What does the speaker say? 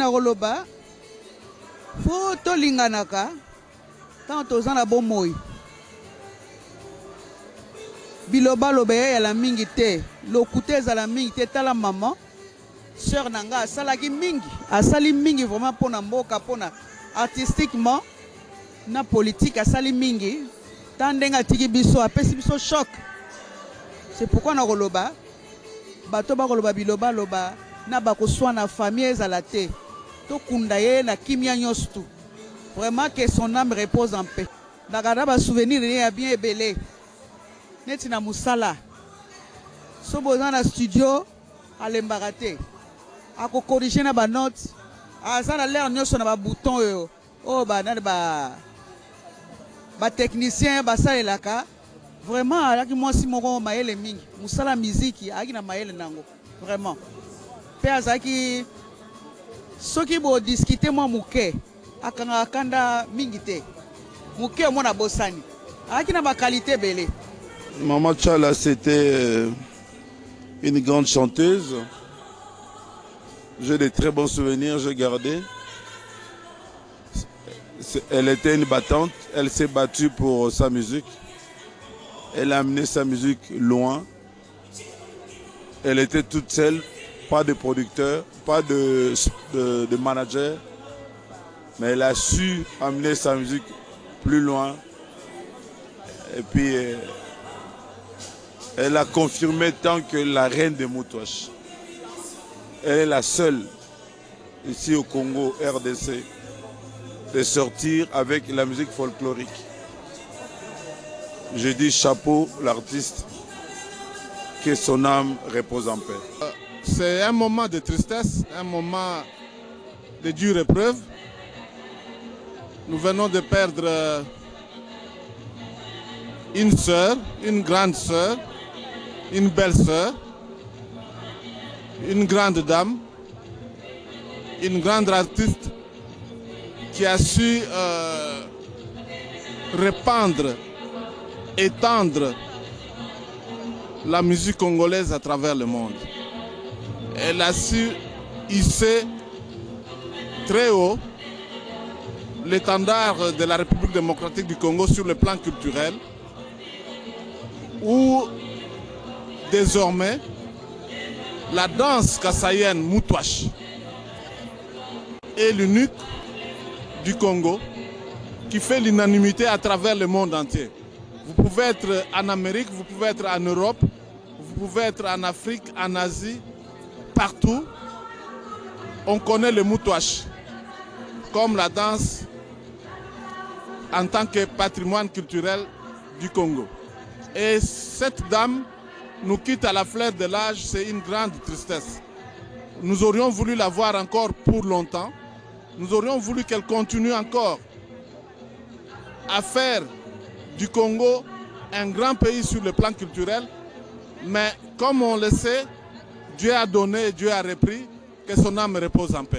na koloba fo tolinganaka ntango toza na bomoi. Bilobaloba eyala mingi te lokuta ezala mingi te tala mama sœur na ngai asalaki mingi asali mingi vraiment mpona mboka mpona artistiquement na politike asali mingi. Ta ndenge atiki biso apesi biso choc. C'est pourquoi na koloba bato bakoloba bilobaloba na bakoswana famille ezala te tokunda ye na kimia nyonso tu vraiment que son âme repose en paix. Ndaka na basouvenir ye ya bien ebele. Neti na mosala. So boza na studio alembaka te akokorige na banote aza na lere nyonso na babouton oyo oyo. Banani ba batechnicien basalelaka vraiment alaki mwasi moko mayele mingi. Mosala miziki alaki na mayele nango. Vraiment. Mpe azalaki Maman Tchala, c'était euh, une grande chanteuse. J'ai de très bons souvenirs, j'ai gardé. Elle était une battante, elle s'est battue pour sa musique. Elle a amené sa musique loin. Elle était toute seule, pas de producteur, pas de, manager. Mais elle a su amener sa musique plus loin. Et puis, euh, elle a confirmé tant que la reine de Moutouache. Elle est la seule ici au Congo, RDC, de sortir avec la musique folklorique. Je dis chapeau l'artiste, que son âme repose en paix. C'est un moment de tristesse, un moment de dure épreuve. Nous venons de perdre euh, une sœur, une grande sœur, une belle sœur, une grande dame, une grande artiste qui a su euh, répandre, étendre la musique congolaise à travers le monde. Elle a su hisser très haut l'étendard de la République démocratique du Congo sur le plan culturel, où désormais la danse kassaïenne Moutouache est l'unique du Congo qui fait l'unanimité à travers le monde entier. Vous pouvez être en Amérique, vous pouvez être en Europe, vous pouvez être en Afrique, en Asie, partout. On connaît le moutouache comme la danse en tant que patrimoine culturel du Congo. Et cette dame nous quitte à la fleur de l'âge, c'est une grande tristesse. Nous aurions voulu la voir encore pour longtemps. Nous aurions voulu qu'elle continue encore à faire du Congo un grand pays sur le plan culturel. Mais comme on le sait, Dieu a donné, Dieu a repris, que son âme repose en paix.